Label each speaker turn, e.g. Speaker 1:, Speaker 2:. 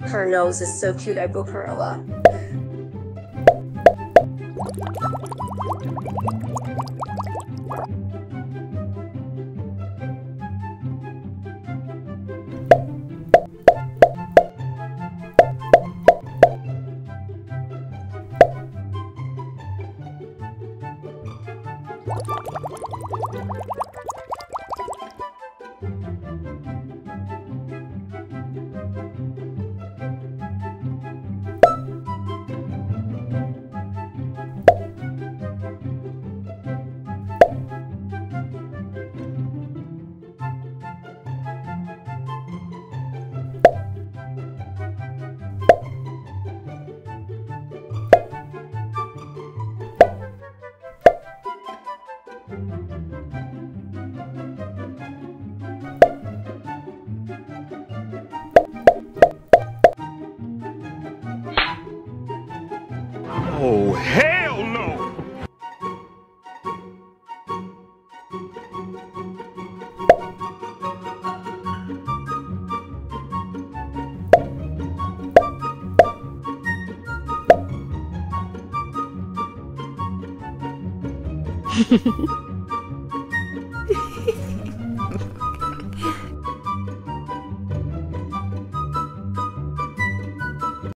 Speaker 1: Her nose is so cute, I book her a lot.
Speaker 2: Oh, hell no!